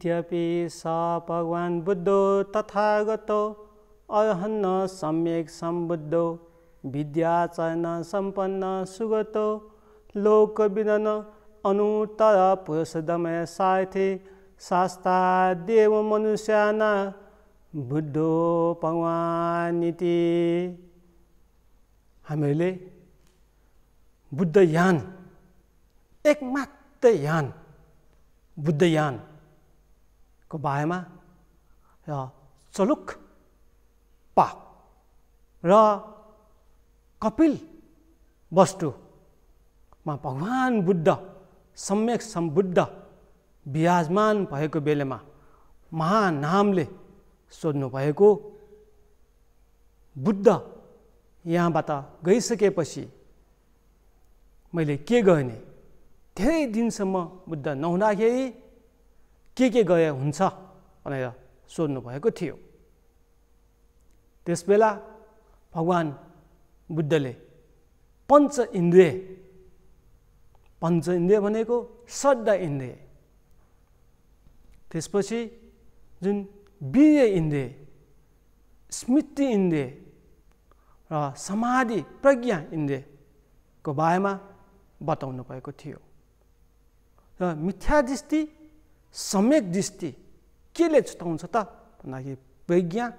इत्यपि स भगवान् बुद्धो तथागतो अहन्न सम्यक सम्बुद्धो विद्याचरण सम्पन्न सुगतो लोकविदन अनुत्तर पुरुषदमय साथे शास्ता देव मनुष्याना बुद्धो भगवान् नीति हामीहरूले बुद्धयान एकमात्र यान बुद्धयानको बारेमा र चलुक पा र कपिल वस्तुमा भगवान् बुद्ध सम्यक सम्बुद्ध विराजमान भएको बेलामा महानामले सोध्नुभएको बुद्ध यहाँबाट गइसकेपछि मैले के गर्ने धेरै दिनसम्म बुद्ध नहुँदाखेरि के के गए हुन्छ भनेर सोध्नुभएको थियो। त्यसबेला भगवान् बुद्धले पञ्च इन्द्रिय पञ्च इन्द्रिय भनेको श्रद्धा इन्द्रिय त्यसपछि जुन वीर्य इन्द्रिय स्मृति इन्द्रिय र समाधि प्रज्ञा इन्द्रियको बारेमा बताउनु भएको थियो। र मिथ्या दृष्टि सम्यक दृष्टि केले छुटाउँछ त? भन्दाखेरि प्रज्ञा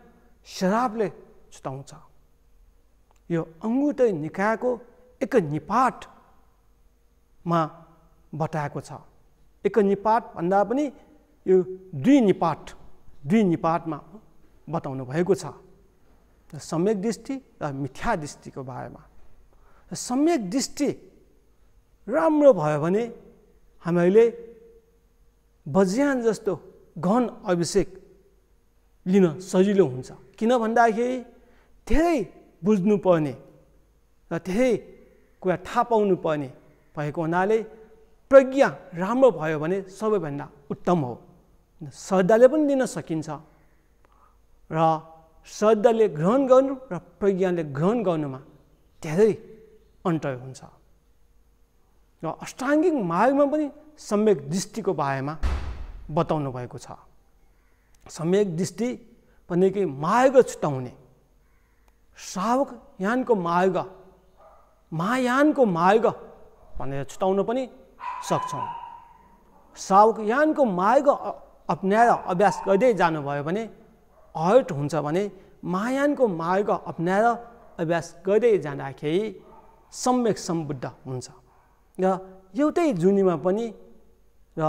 शराबले छुटाउँछ। यो अङ्गुटे निकायको एक निपाटमा बताएको छ। एक निपाट भन्दा पनि यो दुई निपाट दुई निपाटमा बताउनु भएको छ। सम्यक दृष्टि र मिथ्या दृष्टिको बारेमा। सम्यक दृष्टि राम्रो भयो भने हामीहरूले बज्यान जस्तो घन अभिषेक लिन सजिलो हुन्छ। किन भन्दाखेरि धेरै बुझ्नुपर्ने र धेरै कुरा थाहा पाउनु पर्ने भएको हुनाले प्रज्ञा राम्रो भयो भने सबैभन्दा उत्तम हो। श्रद्धाले पनि लिन सकिन्छ र श्रद्धाले ग्रहण गर्नु र प्रज्ञाले ग्रहण गर्नुमा धेरै अन्तर हुन्छ। र अष्टाङ्गिक मार्गमा पनि सम्यक दृष्टिको बारेमा बताउनु भएको छ। सम्यक दृष्टि भनेको मार्ग छुटाउने। श्रावक यानको मार्ग महायानको मार्ग भनेर छुटाउन पनि सक्छौँ। श्रावक यानको मार्ग अप्नाएर अभ्यास गर्दै जानुभयो भने हर्ट हुन्छ भने महायानको मार्ग अप्नाएर अभ्यास गर्दै जाँदाखेरि सम्यक सम्बुद्ध हुन्छ। र एउटै जुनीमा पनि र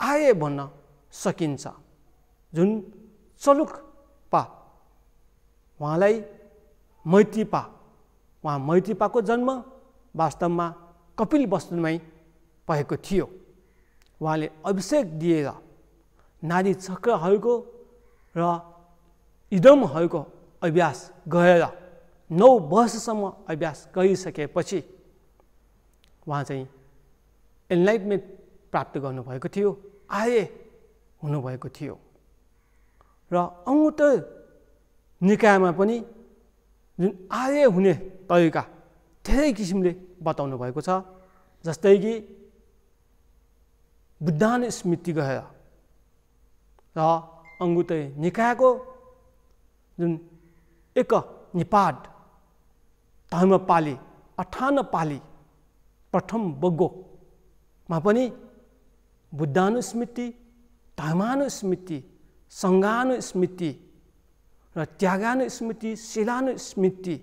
आए भन्न सकिन्छ। जुन चलुक पा। उहाँलाई मैत्रीपा उहाँ मैत्रीपाको जन्म वास्तवमा कपिल वस्तुमै भएको थियो। उहाँले अभिषेक दिएर नारी चक्रहरूको र इदमहरूको अभ्यास गरेर नौ वर्षसम्म अभ्यास गरिसकेपछि उहाँ चाहिँ एनलाइटमेन्ट प्राप्त गर्नुभएको थियो। आए हुनुभएको थियो। र अङ्गुट निकायमा पनि जुन आर्य हुने तरिका धेरै किसिमले बताउनु भएको छ जस्तै कि बुद्धान स्मृति गएर र अङ्गुटे निकायको जुन एक निपाट धर्मपाली अठान पाली प्रथम बग्गोमा पनि बुद्धानुस्मृति धर्मानुस्मृति सङ्घानुस्मृति र त्यागानुस्मृति शिलानुस्मृति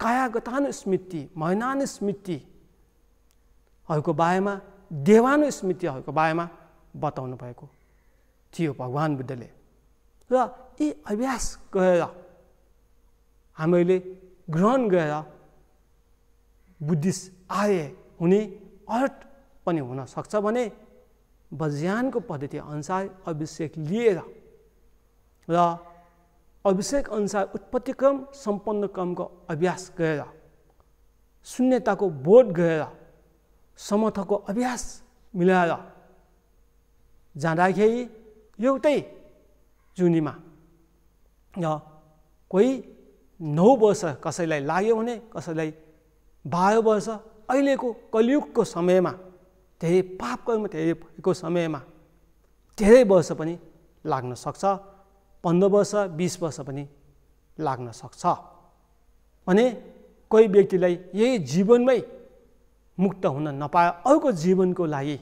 कायागतानुस्मृति मयनानुस्मृतिहरूको बारेमा देवानुस्मृतिहरूको बारेमा बताउनु भएको थियो भगवान् बुद्धले। र यी अभ्यास गरेर हामीले ग्रहण गरेर बुद्धिस्ट आए हुने अर्थ पनि हुनसक्छ भने वज्यानको पद्धति अनुसार अभिषेक लिएर र अभिषेक अनुसार उत्पत्ति क्रम सम्पन्न क्रमको अभ्यास गरेर शून्यताको बोध गरेर समर्थको अभ्यास मिलाएर जाँदाखेरि एउटै जुनीमा र कोही नौ वर्ष कसैलाई लाग्यो भने कसैलाई बाह्र वर्ष अहिलेको कलियुगको समयमा धेरै पाप कर्म धेरै भएको समयमा धेरै वर्ष पनि लाग्न सक्छ पन्ध्र वर्ष बिस वर्ष पनि लाग्न सक्छ। भने कोही व्यक्तिलाई यही जीवनमै मुक्त हुन नपाए अर्को जीवनको लागि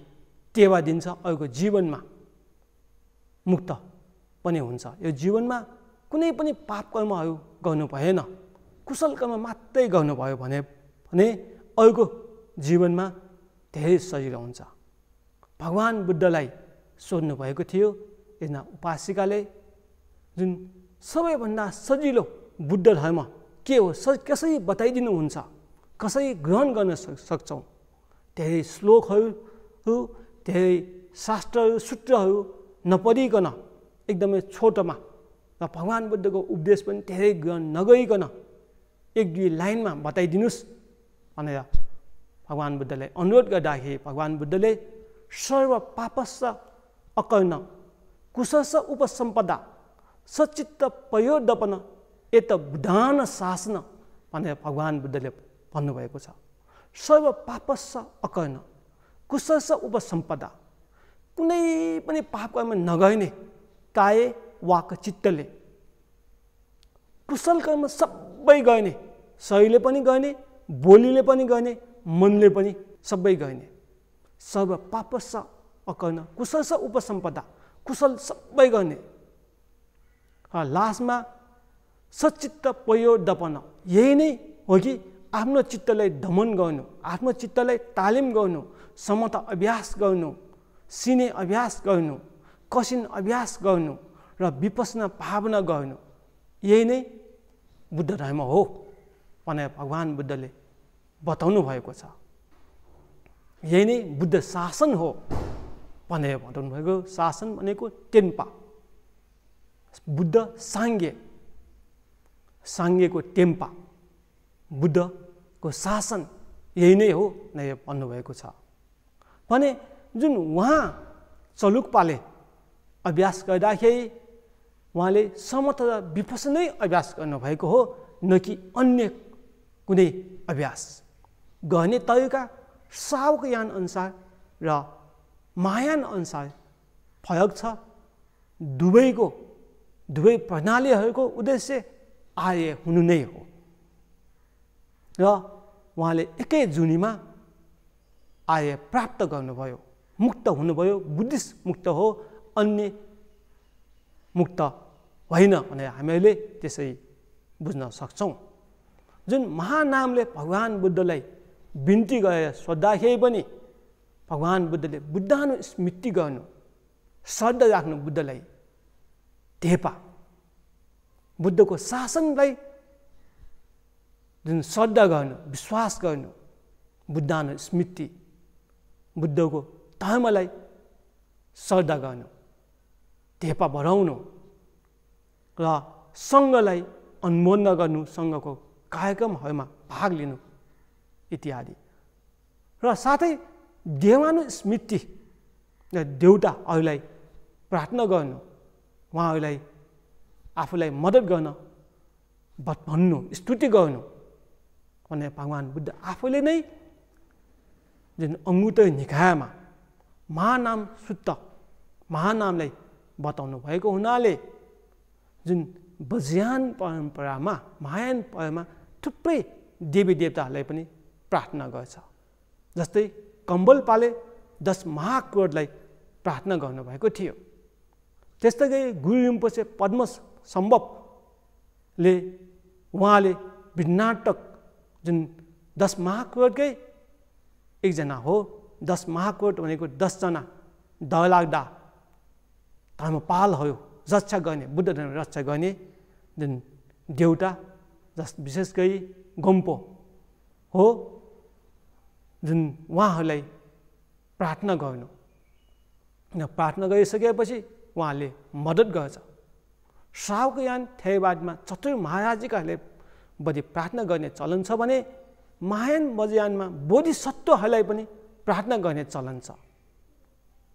टेवा दिन्छ अर्को जीवनमा मुक्त पनि हुन्छ। यो जीवनमा कुनै पनि पाप कर्महरू गर्नु भएन कुशल कर्म मात्रै गर्नुभयो भने अर्को जीवनमा धेरै सजिलो हुन्छ। भगवान् बुद्धलाई सोध्नु भएको थियो एकजना उपासिकाले जुन सबैभन्दा सजिलो बुद्ध धर्म के हो स कसरी बताइदिनुहुन्छ कसरी ग्रहण गर्न सक्छौँ? धेरै श्लोकहरू धेरै शास्त्रहरू सूत्रहरू नपढिकन एकदमै छोटोमा र भगवान् बुद्धको उपदेश पनि धेरै ग्रहण नगरिकन एक दुई लाइनमा बताइदिनुहोस् भनेर भगवान् बुद्धले अनुरोध गर्दाखेरि भगवान् बुद्धले सर्व पापस्स अकर्ण कुशस उपसम्पदा सचित्त पयोदपन यत बुधान शासन भनेर भगवान् बुद्धले भन्नुभएको छ। सर्व पापस्स अकर्ण कुशस उपसम्पदा कुनै पनि पापकर्म नगर्ने काय वाक चित्तले कुशल कर्म सबै गर्ने शरीरले पनि गर्ने बोलीले पनि गर्ने मनले पनि सबै गर्ने सर्व पापस अकर्ण कुशल छ उपसम्पदा कुशल सबै गर्ने लास्टमा सचित्त पयो दपन। यही नै हो कि आफ्नो चित्तलाई दमन गर्नु आफ्नो चित्तलाई तालिम गर्नु समता अभ्यास गर्नु सिने अभ्यास गर्नु कसिन अभ्यास गर्नु र विपसना भावना गर्नु। यही नै बुद्ध धर्म हो भनेर भगवान् बुद्धले बताउनु भएको छ। यही नै बुद्ध शासन हो भनेर बताउनु भएको शासन भनेको टेम्पा बुद्ध साङ्गे। साङ्गेको टेम्पा बुद्धको शासन यही नै हो भनेर भन्नुभएको छ। भने जुन उहाँ चलुकपाले अभ्यास गर्दाखेरि उहाँले समत र विपसनै अभ्यास गर्नुभएको हो न कि अन्य कुनै अभ्यास। गर्ने तरिका सावकयान अनुसार र मायान अनुसार फरक छ दुवैको दुवै प्रणालीहरूको उद्देश्य आर्य हुनु नै हो र उहाँले एकै जुनीमा आर्य प्राप्त गर्नुभयो मुक्त हुनुभयो बुद्धिस्ट मुक्त हो अन्य मुक्त होइन भनेर हामीहरूले त्यसै बुझ्न सक्छौँ जुन महानामले भगवान् बुद्धलाई बिन्ती गरेर सोद्धाखेरि पनि भगवान् बुद्धले बुद्धानु स्मृति गर्नु श्रद्धा राख्नु बुद्धलाई। धेपा बुद्धको शासनलाई जुन श्रद्धा गर्नु विश्वास गर्नु बुद्धानु स्मृति बुद्धको धर्मलाई श्रद्धा गर्नु धेपा बढाउनु र सङ्घलाई अनुमोदन गर्नु सङ्घको कार्यक्रमहरूमा भाग लिनु। इत्यादि। र साथै देवानु स्मृति देउताहरूलाई प्रार्थना गर्नु उहाँहरूलाई आफूलाई मद्दत गर्न भन्नु स्तुति गर्नु भने भगवान् बुद्ध आफूले नै जुन अङ्गुत निकायमा महानाम सुत्त महानामलाई बताउनु भएको हुनाले जुन बज्यान परम्परामा महायान परम्परामा थुप्रै देवी देवताहरूलाई पनि प्रार्थना गर्छ। जस्तै कम्बल पाले दस महाक्रोडलाई प्रार्थना गर्नुभएको थियो। त्यस्तै गरी गुरु रिम्पोसे पद्म सम्भवले उहाँले विनाटक जुन दस महाक्रोडकै एकजना हो दस महाक्रोड भनेको दसजना डरलाग्दा धर्मपालहरू रक्षा गर्ने बुद्ध धर्म रक्षा गर्ने जुन देउटा जस विशेष गरी गम्पो हो जुन उहाँहरूलाई प्रार्थना गर्नु। र प्रार्थना गरिसकेपछि उहाँले मद्दत गर्छ। श्रावकयान थेवादमा चतुर महाराजिकाहरूले बढी प्रार्थना गर्ने चलन छ भने महायान बजयानमा बोधिसत्वहरूलाई पनि प्रार्थना गर्ने चलन छ।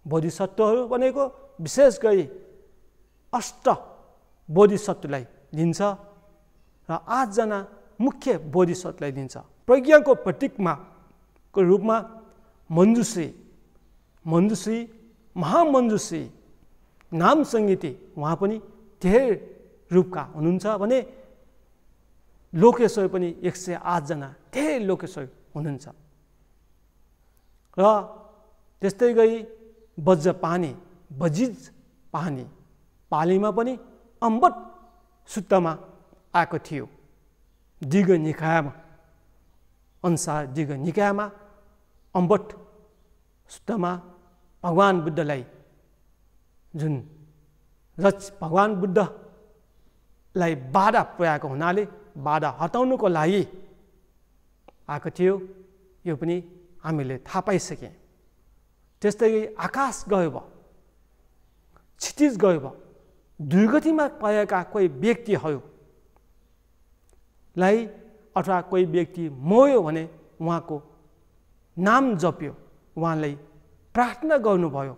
बोधिसत्वहरू भनेको विशेष गरी अष्ट बोधिसत्वलाई लिन्छ र आठजना मुख्य बोधिसत्वलाई लिन्छ प्रज्ञाको प्रतीकमा को रूपमा मञ्जुश्री मञ्जुश्री महामञ्जुश्री नाम सङ्गीति उहाँ पनि धेरै रूपका हुनुहुन्छ भने लोकेश्वर पनि एक सय आठजना धेरै लोकेश्वर हुनुहुन्छ। र त्यस्तै गरी वज्र पानी बजिज पानी पालीमा पनि अम्बट सुत्तमा आएको थियो। दिग निकायमा अनुसार दिग निकायमा अम्बट सुत्तमा भगवान् बुद्धलाई जुन रच भगवान् बुद्धलाई बाधा पुर्याएको हुनाले बाधा हटाउनुको लागि आएको थियो यो पनि हामीले थाहा पाइसकेँ। त्यस्तै आकाश गयो भयो क्षितिज गयो भयो दुर्गतिमा परेका कोही व्यक्तिहरूलाई अथवा कोही व्यक्ति मोयो भने उहाँको नाम जप्यो। उहाँलाई प्रार्थना गर्नुभयो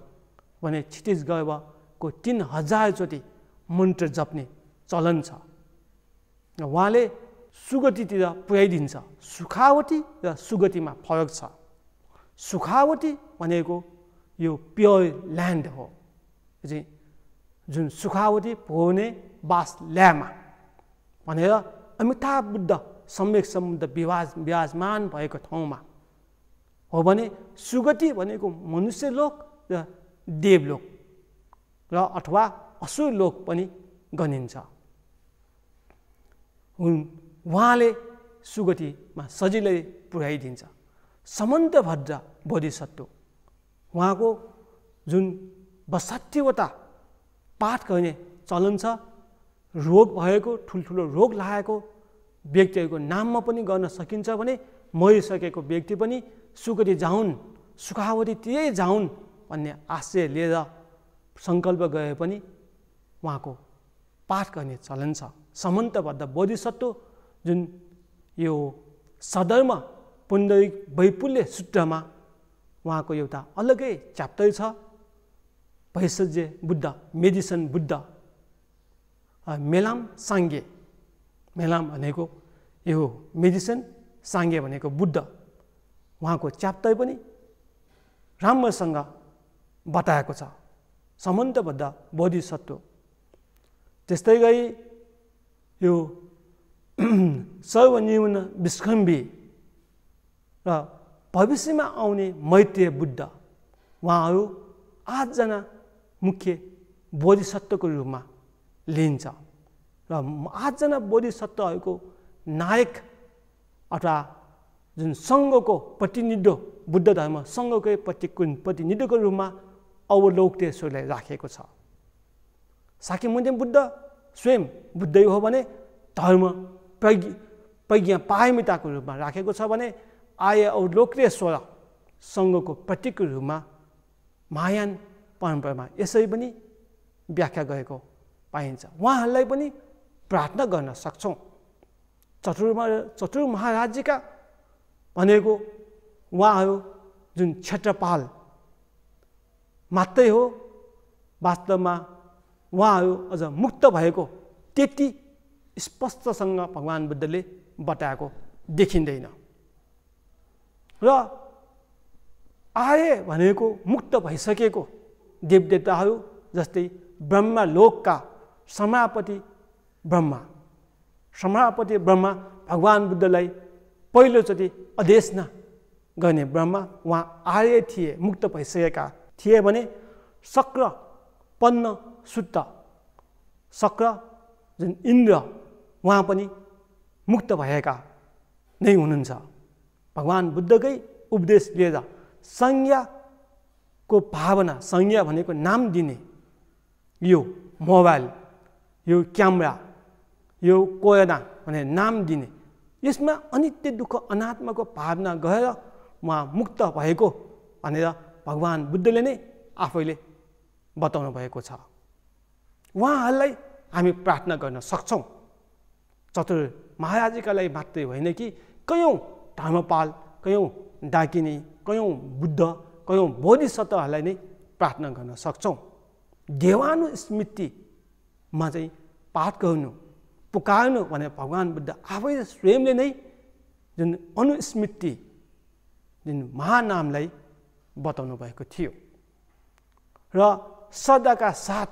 भने भएको तिन हजारचोटि मन्त्र जप्ने चलन छ। उहाँले सुगतितिर पुर्याइदिन्छ। सुखावती र सुगतिमा फरक छ। सुखावती भनेको यो प्योर ल्यान्ड हो। चाहिँ जुन सुखावती भोने बास ल्यामा भनेर अमिताभ बुद्ध सम्यक सम्बन्ध विवाज विराजमान भएको ठाउँमा हो भने सुगति भनेको मनुष्य लोक र देवलोक र अथवा असुर लोक पनि गनिन्छ। उहाँले सुगतिमा सजिलै पुर्याइदिन्छ समन्तभद्र बोधिसत्व। उहाँको जुन बसठीवटा पाठ गर्ने चलन छ रोग भएको ठुल्ठुलो रोग लागेको व्यक्तिहरूको नाममा पनि गर्न सकिन्छ भने मरिसकेको व्यक्ति पनि सुगति जाउन् सुखावतीतिरै जाउन् भन्ने आशय लिएर सङ्कल्प गए पनि उहाँको पाठ गर्ने चलन छ। समन्तबद्ध बोधिसत्व जुन यो सदर्म पुण्डरिक वैपुल्य सूत्रमा उहाँको एउटा अलग्गै च्याप्टर छ। भैषज्य बुद्ध मेडिसन बुद्ध मेलाम साङ्गे। मेलाम भनेको यो मेडिसन साङ्गे भनेको बुद्ध। उहाँको च्याप्टर पनि राम्रोसँग बताएको छ। समन्तबद्ध बोधिसत्व। त्यस्तै गरी यो सर्वन्यून विस्कम्बी र भविष्यमा आउने मैत्रीय बुद्ध। उहाँहरू आठजना मुख्य बोधिसत्वको रूपमा लिइन्छ। र आठजना बोधिसत्वहरूको नायक अथवा जुन सङ्घको प्रतिनिधित्व बुद्ध धर्म सङ्घकै प्रति प्रतिनिधित्वको रूपमा अवलोक्तेश्वरलाई राखेको छ। साकी मुन्देम बुद्ध स्वयं बुद्धै हो भने धर्म प्रज्ञ प्रज्ञा पायमिताको रूपमा राखेको छ भने आय अवलोक्तेश्वर सङ्घको प्रतीकको रूपमा महायान परम्परामा यसरी पनि व्याख्या गरेको पाइन्छ। उहाँहरूलाई पनि प्रार्थना गर्न सक्छौँ। चतुर्मा चतुर महाराज्यका भनेको उहाँहरू जुन क्षेत्रपाल मात्रै हो वास्तवमा उहाँहरू अझ मुक्त भएको त्यति स्पष्टसँग भगवान् बुद्धले बताएको देखिँदैन। र आए भनेको मुक्त भइसकेको देवदेवताहरू जस्तै ब्रह्मलोकका समापति ब्रह्मा। समापति ब्रह्मा भगवान् बुद्धलाई पहिलोचोटि अदेशना गर्ने ब्रह्मा उहाँ आर्य थिए मुक्त भइसकेका थिए भने शक्र पन्न सुत्त। शक्र जुन इन्द्र उहाँ पनि मुक्त भएका नै हुनुहुन्छ। भगवान् बुद्धकै उपदेश लिएर संज्ञाको भावना संज्ञा भनेको नाम दिने यो मोबाइल यो क्यामेरा यो कोयना भने नाम दिने। यसमा अनित्य दुःख अनात्माको भावना गएर उहाँ मुक्त भएको भनेर भगवान् बुद्धले नै आफैले बताउनु भएको छ। उहाँहरूलाई हामी प्रार्थना गर्न सक्छौँ। चतुर महाराजीका लागि मात्रै होइन कि कयौँ धर्मपाल कयौँ डाकिनी कयौँ बुद्ध कयौँ बोधिसत्वहरूलाई नै प्रार्थना गर्न सक्छौँ। देवानु स्मृतिमा चाहिँ पाठ गर्नु पुकार्नु भने भगवान् बुद्ध आफै स्वयंले नै जुन अनुस्मृति जुन महानामलाई बताउनु भएको थियो र सदाका साथ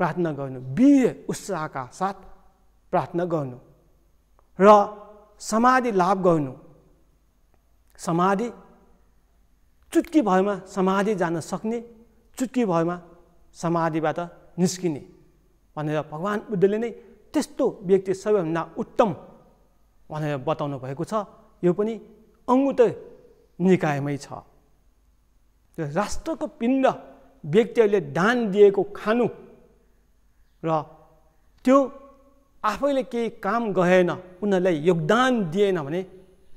प्रार्थना गर्नु वीर उत्साहका साथ प्रार्थना गर्नु र समाधि लाभ गर्नु समाधि चुटकी भएमा समाधि जान सक्ने चुटकी भएमा समाधिबाट निस्किने भनेर भगवान् बुद्धले नै त्यस्तो व्यक्ति सबैभन्दा उत्तम भनेर बताउनु भएको छ। यो पनि अङ्गुत निकायमै छ। राष्ट्रको पिण्ड व्यक्तिहरूले दान दिएको खानु र त्यो आफैले केही काम गएन उनीहरूलाई योगदान दिएन भने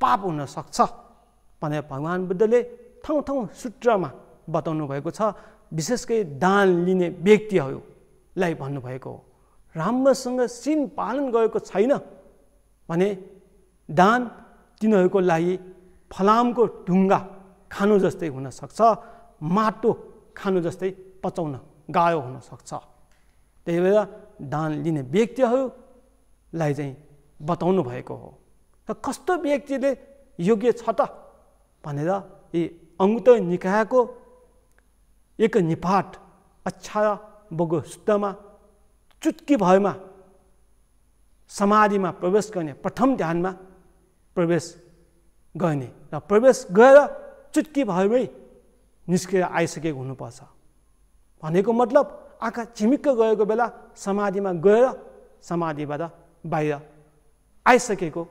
पाप हुनसक्छ भनेर भगवान् बुद्धले ठाउँ ठाउँ सूत्रमा बताउनु भएको छ। विशेष गरी दान लिने व्यक्तिहरूलाई भन्नुभएको हो। राम्रोसँग सिन पालन गरेको छैन भने दान तिनीहरूको लागि फलामको ढुङ्गा खानु जस्तै हुनसक्छ माटो खानु जस्तै पचाउन गायो हुनसक्छ। त्यही भएर दान लिने व्यक्तिहरूलाई चाहिँ बताउनु भएको हो। र कस्तो व्यक्तिले योग्य छ त? भनेर यी अङ्गुत निकायको एक निपाट अच्छा बगो शुद्धमा चुटकी भएमा समाधिमा प्रवेश गर्ने प्रथम ध्यानमा प्रवेश गर्ने र प्रवेश गएर चुटकी भएमै निस्केर आइसकेको हुनुपर्छ। भनेको मतलब आँखा छिमिक्क गएको बेला समाधिमा गएर समाधिबाट बाहिर आइसकेको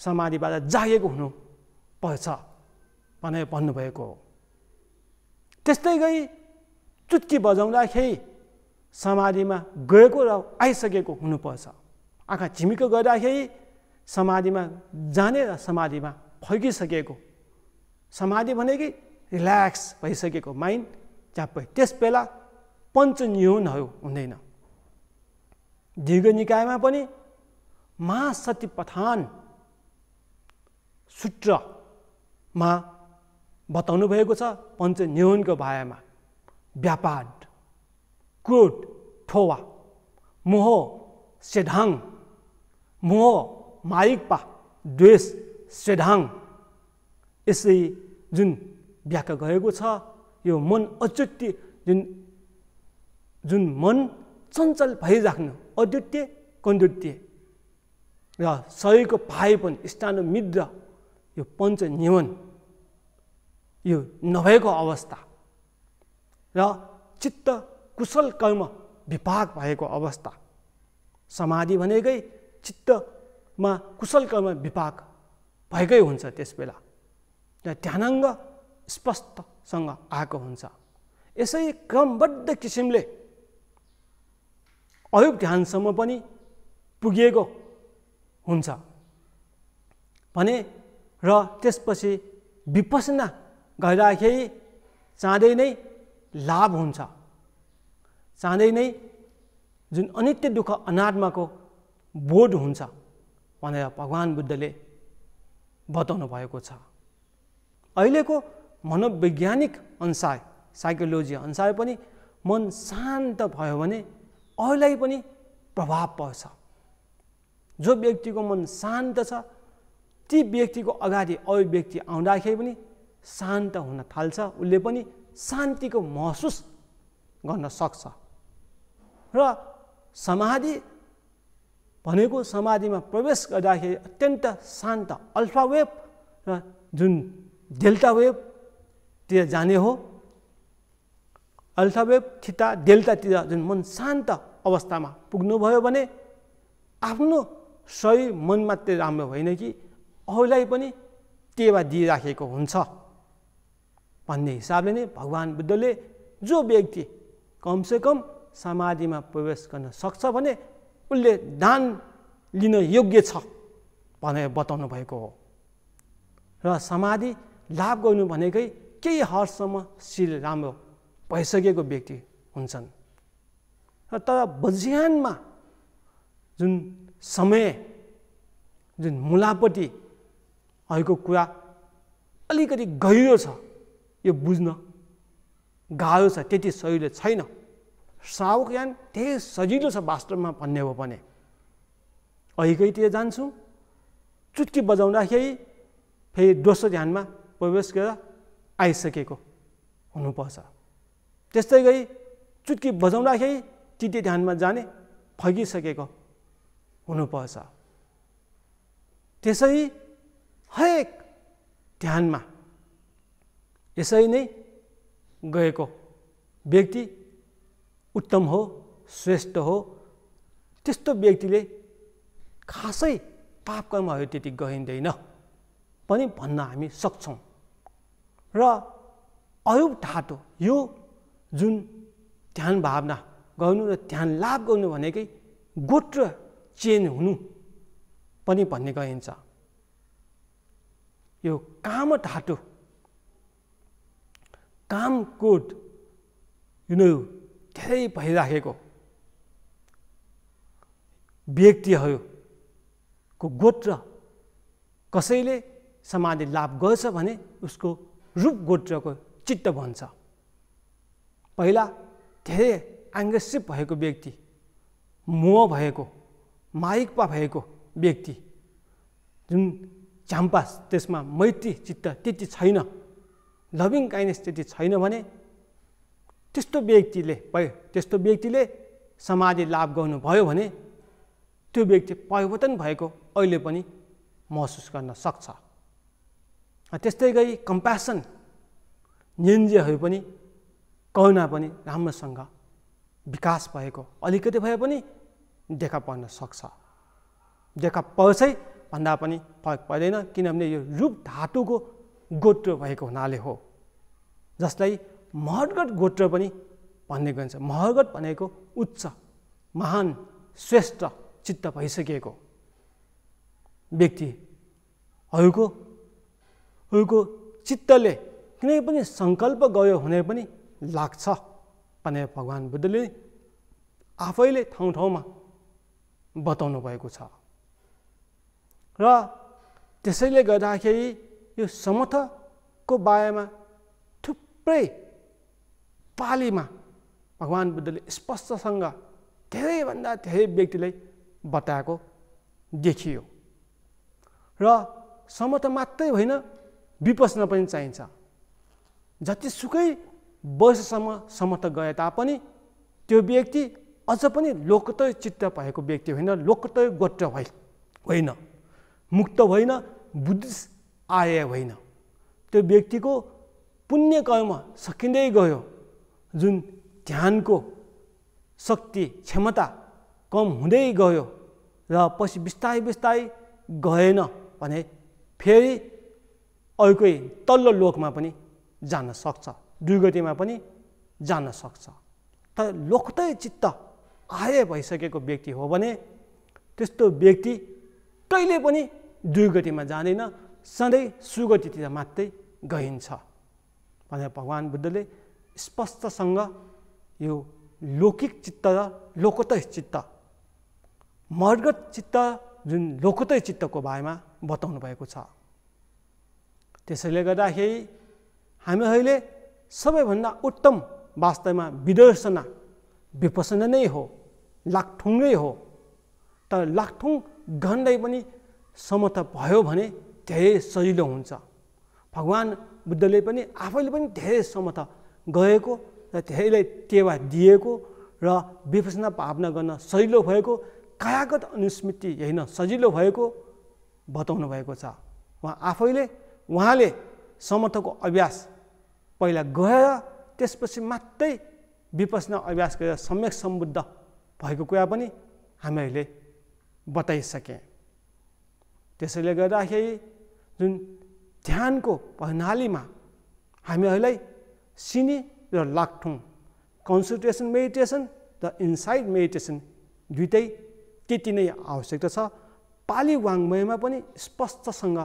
समाधिबाट जागेको हुनु पर्छ भनेर भन्नुभएको हो। त्यस्तै गरी चुटकी बजाउँदाखेरि समाधिमा गएको र आइसकेको हुनुपर्छ। आँखा झिमिक्क गर्दाखेरि समाधिमा जाने र समाधिमा फर्किसकेको। समाधि भनेकै रिल्याक्स भइसकेको माइन्ड च्याप्पै। त्यस बेला पञ्चन्यूनहरू हुँदैन। दीर्घ निकायमा पनि महासती पठान सूत्रमा बताउनु भएको छ पञ्चन्यूनको बारेमा। व्यापार क्रोध ठोवा मोह सेढाङ मोह माइकपा द्वेष सेढाङ यसै जुन व्याख्या गरेको छ यो मन अचुट्य जुन जुन मन चञ्चल भइराख्नु अद्वितीय कन्दुत्य। र शरीरको पाएपन स्थान मिद्र यो पञ्च निवन यो नभएको अवस्था। र चित्त कुशल कर्म विपाक भएको अवस्था। समाधि भनेकै चित्तमा कुशल कर्म विपाक भएकै हुन्छ त्यस बेला र ध्यानाङ्ग स्पष्टसँग आएको हुन्छ। यसै क्रमबद्ध किसिमले अयुब ध्यानसम्म पनि पुगिएको हुन्छ। भने र त्यसपछि विपसना गर्दाखेरि चाँडै नै लाभ हुन्छ। चाँडै नै जुन अनित्य दुःख अनात्माको बोध हुन्छ भनेर भगवान् बुद्धले बताउनु भएको छ। अहिलेको मनोवैज्ञानिक अनुसार साइकोलोजी अनुसार पनि मन शान्त भयो भने अरूलाई पनि प्रभाव पर्छ। जो व्यक्तिको मन शान्त छ ती व्यक्तिको अगाडि अरू व्यक्ति आउँदाखेरि पनि शान्त हुन थाल्छ। उसले पनि शान्तिको महसुस गर्न सक्छ। र समाधि भनेको समाधिमा प्रवेश गर्दाखेरि अत्यन्त शान्त अल्फा वेब र जुन डेल्टा वेबतिर जाने हो। अल्फा वेब थिता डेल्टातिर जुन मन शान्त अवस्थामा पुग्नुभयो भने आफ्नो शरीर मन मात्रै राम्रो होइन कि अरूलाई पनि टेवा दिइराखेको हुन्छ। भन्ने हिसाबले नै भगवान् बुद्धले जो व्यक्ति कमसेकम समाधिमा प्रवेश गर्न सक्छ भने उसले दान लिन योग्य छ भनेर बताउनु भएको हो। र समाधि लाभ गर्नु भनेकै केही हदसम्म शिर राम्रो भइसकेको व्यक्ति हुन्छन्। र तर बज्यानमा जुन समय जुन मुलापट्टि भएको कुरा अलिकति गहिरो छ यो बुझ्न गाह्रो छ त्यति सजिलो छैन। सावक ज्ञान धेरै सजिलो छ वास्तवमा भन्ने हो भने। अहिकैतिर जान्छौँ। चुट्की बजाउँदाखेरि फेरि दोस्रो ध्यानमा प्रवेश गरेर आइसकेको हुनुपर्छ। त्यस्तै गरी चुट्की बजाउँदाखेरि चित्ते ध्यानमा जाने फगिसकेको हुनुपर्छ। त्यसै हरेक ध्यानमा यसै नै गएको व्यक्ति उत्तम हो श्रेष्ठ हो। त्यस्तो व्यक्तिले खासै पाप कर्महरू त्यति गइँदैन पनि भन्न हामी सक्छौँ। र अयुब ढाँटो यो जुन ध्यान भावना गर्नु र ध्यान लाभ गर्नु भनेकै गोत्र चेन हुनु पनि भन्ने गइन्छ यो काम ढाँटो काम कोट यिनीहरू धेरै भइराखेको व्यक्तिहरूको गोत्र कसैले समाधि लाभ गर्छ भने उसको रूप गोत्रको चित्त भन्छ पहिला धेरै आङ्ग्रेसिप भएको व्यक्ति मोह भएको माइकपा भएको व्यक्ति जुन झाम्पास त्यसमा मैत्री चित्त त्यति छैन लभिङ काइनेस त्यति छैन भने त्यस्तो व्यक्तिले त्यस्तो व्यक्तिले समाधि लाभ गर्नुभयो भने त्यो व्यक्ति परिवर्तन भएको अहिले पनि महसुस गर्न सक्छ। त्यस्तै गरी कम्प्यासन निन्जेहरू पनि करुणा पनि राम्रोसँग विकास भएको अलिकति भए पनि देखा पर्न सक्छ। देखा पर्छै भन्दा पनि फरक पर्दैन किनभने यो रूप धातुको गोत्र भएको हुनाले हो। जसलाई महर्गत गोत्र पनि भन्ने गरिन्छ। महर्गत भनेको उच्च महान श्रेष्ठ चित्त भइसकेको व्यक्तिहरूको अरूको चित्तले कुनै पनि सङ्कल्प गयो भने पनि लाग्छ भनेर भगवान् बुद्धले आफैले ठाउँ ठाउँमा बताउनु भएको छ। र त्यसैले गर्दाखेरि यो समर्थको बारेमा थुप्रै पालीमा भगवान् बुद्धले स्पष्टसँग धेरैभन्दा धेरै व्यक्तिलाई बताएको देखियो र समत मात्रै होइन विपसना पनि चाहिन्छ जतिसुकै वर्षसम्म समत गए तापनि त्यो व्यक्ति अझ पनि लोकतय चित्त भएको व्यक्ति होइन लोकतय गोत्र भइ होइन मुक्त होइन बुद्धिस्ट आय होइन त्यो व्यक्तिको पुण्य कर्म सकिँदै गयो जुन ध्यानको शक्ति क्षमता कम हुँदै गयो र पछि बिस्तारै बिस्तारै गएन भने फेरि अर्कै तल्लो लोकमा पनि जान सक्छ दुर्गतिमा पनि जान सक्छ। तर लोकतै चित्त आय भइसकेको व्यक्ति हो भने त्यस्तो व्यक्ति कहिले पनि दुर्गतिमा जाँदैन सधैँ सुगतितिर मात्रै गइन्छ भनेर भगवान् बुद्धले स्पष्टसँग यो लौकिक चित्त र लोकतै चित्त मर्गत चित्त जुन लोकतै चित्तको बारेमा बताउनु भएको छ त्यसैले गर्दाखेरि हामी अहिले सबैभन्दा उत्तम वास्तवमा विदर्शना विपसना नै हो लाखठुङ्गै हो तर लाखठुङ गन्दै पनि समत भयो भने धेरै सजिलो हुन्छ भगवान् बुद्धले पनि आफैले पनि धेरै समत गएको र धेरैलाई टेवा दिएको र विपसना भावना गर्न सजिलो भएको कायागत अनुस्मृति होइन सजिलो भएको बताउनु भएको छ। उहाँ आफैले उहाँले समर्थको अभ्यास पहिला गएर त्यसपछि मात्रै विपसना अभ्यास गरेर सम्यक सम्बुद्ध भएको कुरा पनि हामीहरूले बताइसकेँ। त्यसैले गर्दाखेरि जुन ध्यानको प्रणालीमा हामीहरूलाई सिनी र लाक्ठुङ कन्सन्ट्रेसन मेडिटेसन र इन्साइड मेडिटेसन दुइटै त्यति नै आवश्यकता छ पाली वाङ्मयमा पनि स्पष्टसँग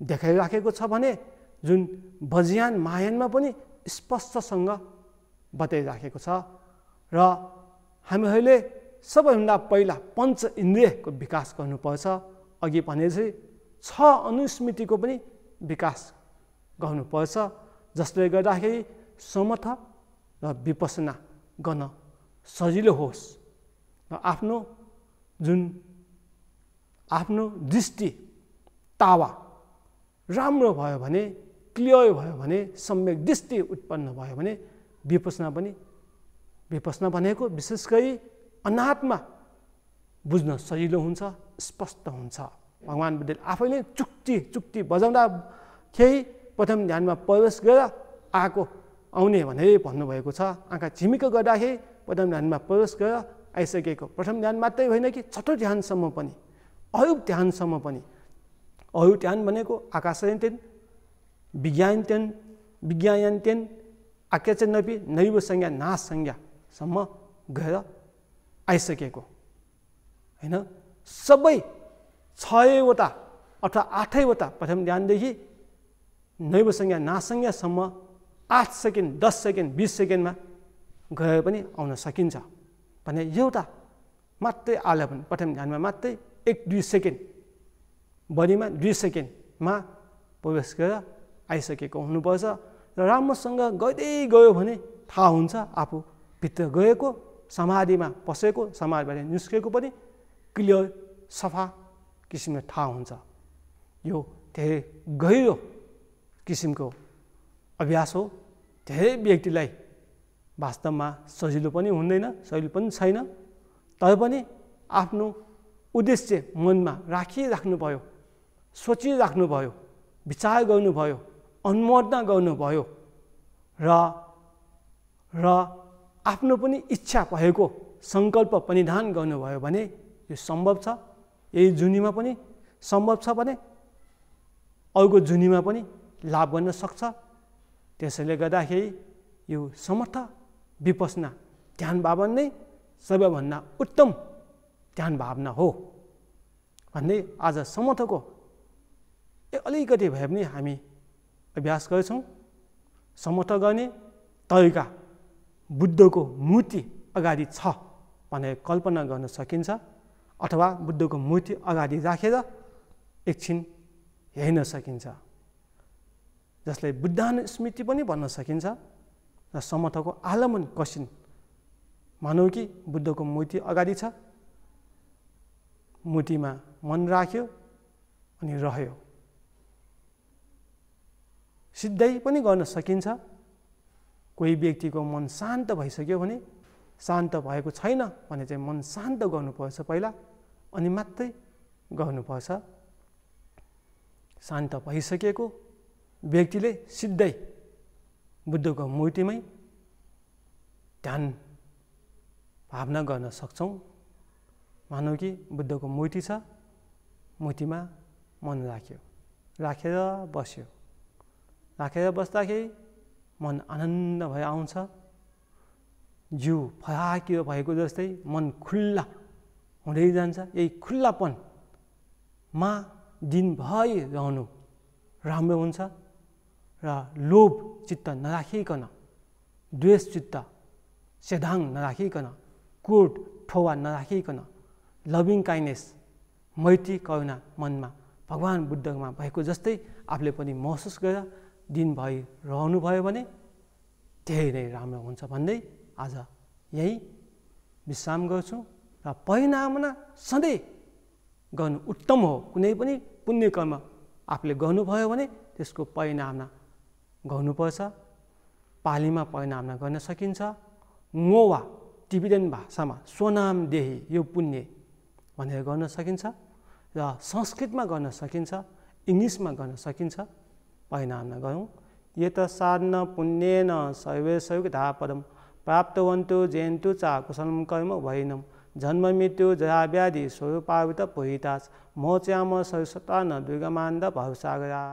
देखाइराखेको छ भने जुन बजियान मायानमा पनि स्पष्टसँग बताइराखेको छ र हामीहरूले सबैभन्दा पहिला पञ्च इन्द्रियको विकास गर्नुपर्छ अघि भने चाहिँ छ अनुस्मृतिको पनि विकास गर्नुपर्छ जसले गर्दाखेरि समथ र विपसना गर्न सजिलो होस् र आफ्नो जुन आफ्नो दृष्टि तावा राम्रो भयो भने क्लियर भयो भने सम्यक दृष्टि उत्पन्न भयो भने विपसना पनि विपसना भनेको विशेष गरी अनात्मा बुझ्न सजिलो हुन्छ स्पष्ट हुन्छ। भगवान् बुद्धले आफैले चुक्ति चुक्ति बजाउँदा केही प्रथम ध्यानमा प्रवेश गरेर आएको आउने भनेर भन्नुभएको छ। आँखा झिमिक गर्दाखेरि प्रथम ध्यानमा प्रवेश गरेर आइसकेको। प्रथम ध्यान मात्रै होइन कि छठो ध्यानसम्म पनि अयुब ध्यानसम्म पनि। अयुब ध्यान भनेको आकाशयन्त्यन विज्ञानत्यन विज्ञायन्त्यन आख्याचनपी नैव संज्ञा नाश संज्ञासम्म गएर आइसकेको। होइन? सबै छवटा अथवा आठैवटा प्रथम ध्यानदेखि नैव संज्ञा नासंज्ञासम्म आठ सेकेन्ड दस सेकेन्ड बिस सेकेन्डमा गए पनि आउन सकिन्छ। भने एउटा मात्रै आलो भने प्रथम ध्यानमा मात्रै एक दुई सेकेन्ड बडीमा दुई सेकेन्डमा प्रवेश गरेर आइसकेको हुनुपर्छ र राम्रोसँग गइँदै गयो भने थाहा हुन्छ आफू भित्र गएको समाधिमा पसेको समाधिबाट निस्केको पनि क्लियर सफा किसिमले थाहा हुन्छ। यो धेरै गहिरो किसिमको अभ्यास हो धेरै व्यक्तिलाई वास्तवमा सजिलो पनि हुँदैन सजिलो पनि छैन। तैपनि आफ्नो उद्देश्य मनमा राखिराख्नुभयो सोचिराख्नुभयो विचार गर्नुभयो अनुमोदना गर्नुभयो र र आफ्नो पनि इच्छा भएको सङ्कल्प परिधान गर्नुभयो भने यो सम्भव छ। यही जुनीमा पनि सम्भव छ भने अर्को जुनीमा पनि लाभ गर्न सक्छ। त्यसैले गर्दाखेरि यो समर्थ विपसना ध्यान भावना नै सबैभन्दा उत्तम ध्यान भावना हो। भन्ने आज समर्थको अलिकति भए पनि हामी अभ्यास गर्छौँ। समर्थ गर्ने तरिका बुद्धको मूर्ति अगाडि छ भनेर कल्पना गर्न सकिन्छ अथवा बुद्धको मूर्ति अगाडि राखेर एकछिन हेर्न सकिन्छ। जसलाई बुद्धान स्मृति पनि भन्न सकिन्छ र समर्थको आलमन कसिन मानौ कि बुद्धको मूर्ति अगाडि छ? मूर्तिमा मन राख्यो अनि रह्यो। सिद्धै पनि गर्न सकिन्छ। कोही व्यक्तिको मन शान्त भइसक्यो भने शान्त भएको छैन भने चाहिँ मन शान्त गर्नुपर्छ पहिला अनि मात्रै गर्नुपर्छ। शान्त भइसकेको व्यक्तिले सिधै बुद्धको मूर्तिमै ध्यान भावना गर्न सक्छौँ। मानौँ कि बुद्धको मूर्ति छ मूर्तिमा मन राख्यो। राखेर बस्यो। राखेर बस्दाखेरि मन आनन्द भएर आउँछ। जिउ फराकिलो भएको जस्तै मन खुल्ला हुँदै जान्छ। यही खुल्लापनमा दिनभरि रहनु राम्रो हुन्छ। र लोभ चित्त नराखिकन द्वेष चित्त सेधाङ नराखिकन कोट ठोवा नराखिकन लभिङ काइनेस मैत्री करुणा मनमा भगवान् बुद्धमा भएको जस्तै आफूले पनि महसुस गरेर दिनभरि रहनुभयो भने धेरै नै राम्रो हुन्छ भन्दै आज यही विश्राम गर्छु र परिणामना सधैँ गर्नु उत्तम हो कुनै पनि पुण्य कर्म आफूले गर्नुभयो भने त्यसको परिणामना गर्नुपर्छ पालीमा परिणामना गर्न सकिन्छ। वा टिबिडियन भाषामा स्वनाम देही यो पुण्य भनेर गर्न सकिन्छ र संस्कृतमा गर्न सकिन्छ इङ्ग्लिसमा गर्न सकिन्छ परिणाम गरौँ यत साधन पुण्येन सर्वे सयुगधा पदम प्राप्तवन्तु जयन्तु चा कुशलम कर्म भैनम जन्म मृत्यु जराव्याधि स्वरूपावित पुहितास मोच्याम सरस्वता न दुर्गमान्द भवसागरा